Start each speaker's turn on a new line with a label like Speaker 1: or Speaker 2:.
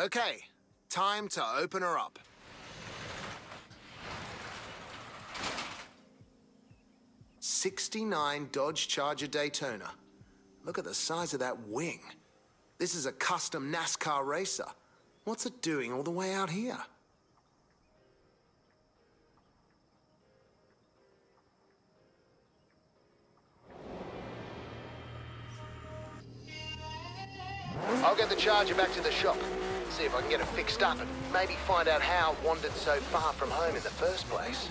Speaker 1: Okay, time to open her up. Sixty-nine Dodge Charger Daytona. Look at the size of that wing. This is a custom NASCAR racer. What's it doing all the way out here? I'll get the Charger back to the shop. See if I can get it fixed up and maybe find out how it wandered so far from home in the first place.